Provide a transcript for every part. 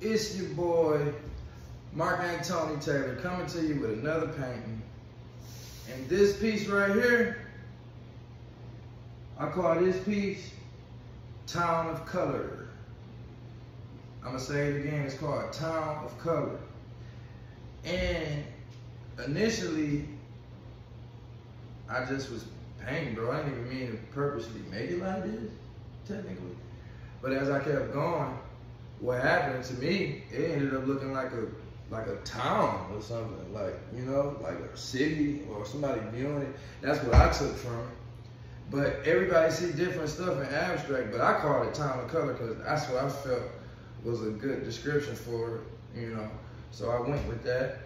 It's your boy, Mark Antony Taylor, coming to you with another painting. And this piece right here, I call this piece Town of Color. I'm gonna say it again, it's called Town of Color. And initially, I just was painting, bro. I didn't even mean to purposely make it like this, technically. But as I kept going, what happened to me, it ended up looking like a like a town or something, like you know, like a city or somebody viewing it. That's what I took from it. But everybody see different stuff in abstract, but I call it town of color because that's what I felt was a good description for it, you know. So I went with that.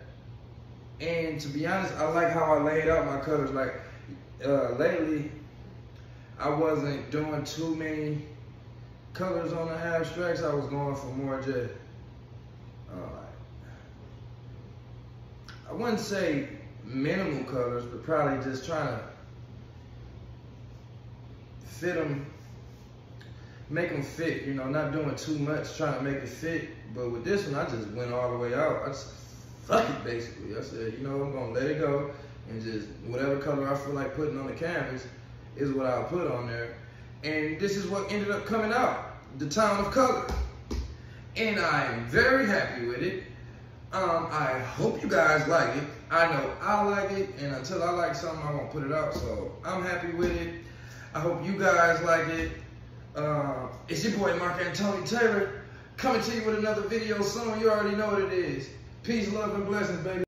And to be honest, I like how I laid out my colors. Like uh, lately, I wasn't doing too many colors on the abstracts. I was going for more just, uh, I wouldn't say minimal colors, but probably just trying to fit them, make them fit, you know, not doing too much, trying to make it fit. But with this one, I just went all the way out. I just, fuck it, basically. I said, you know, I'm gonna let it go and just whatever color I feel like putting on the canvas is what I'll put on there. And this is what ended up coming out, the town of color. And I am very happy with it. Um, I hope you guys like it. I know I like it, and until I like something, I won't put it out. So I'm happy with it. I hope you guys like it. Uh, it's your boy Mark Antony Taylor coming to you with another video soon. You already know what it is. Peace, love, and blessings, baby.